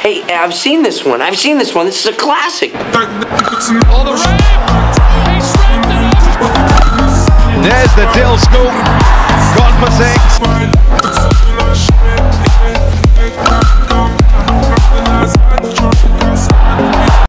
Hey, I've seen this one. I've seen this one. This is a classic. All the it up. There's the Dill scoop.